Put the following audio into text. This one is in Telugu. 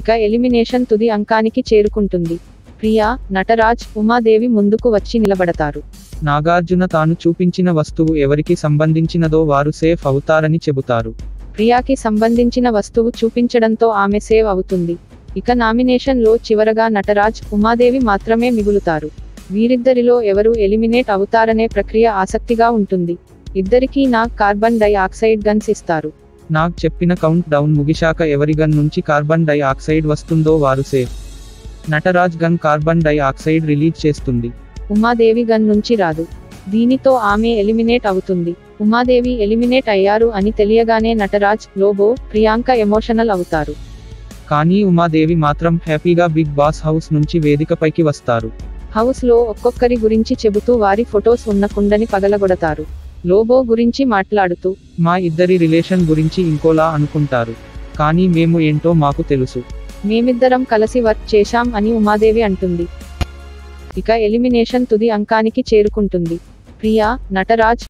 ఇక ఎలిమినేషన్ తుది అంకానికి చేరుకుంటుంది. ప్రియా నటరాజ్ ఉమాదేవి ముందుకు వచ్చి నిలబడతారు. నాగార్జున తాను చూపించిన వస్తువు ఎవరికి సంబంధించినదో వారు సేఫ్ అవుతారని చెబుతారు. ప్రియాకి సంబంధించిన వస్తువు చూపించడంతో ఆమె సేవ్ అవుతుంది. ఇక నామినేషన్లో చివరగా నటరాజ్ ఉమాదేవి మాత్రమే మిగులుతారు. వీరిద్దరిలో ఎవరు ఎలిమినేట్ అవుతారనే ప్రక్రియ ఆసక్తిగా ఉంటుంది. ఇద్దరికీ Nag carbon dioxide guns ఇస్తారు. నాగ్ చెప్పిన కౌంట్ డౌన్ ముగిశాక ఎవరి గన్ నుంచి కార్బన్ డై ఆక్సైడ్ వస్తుందో వారు safe Nataraj gun carbon dioxide release చేస్తుంది. ఉమాదేవి గన్ నుంచి రాదు. దీనితో ఆమె ఎలిమినేట్ అవుతుంది. ఉమాదేవి ఎలిమినేట్ అయ్యారు అని తెలియగానే నటరాజ్ లోబో ప్రియాంక ఎమోషనల్ అవుతారు. కానీ ఉమాదేవి మాత్రం హ్యాపీగా బిగ్ బాస్ హౌస్ నుంచి వేదికపైకి వస్తారు. హౌస్లో ఒక్కొక్కరి గురించి చెబుతూ వారి ఫొటోస్ ఉన్న కుండని పగలగొడతారు. లోబో గురించి మాట్లాడుతూ మా ఇద్దరి రిలేషన్ గురించి ఇంకోలా అనుకుంటారు. కానీ మేము ఏంటో మాకు తెలుసు. మేమిద్దరం కలిసి వర్క్ చేశాం అని ఉమాదేవి అంటుంది. ఇక ఎలిమినేషన్ తుది అంకానికి చేరుకుంటుంది. ప్రియా నటరాజ్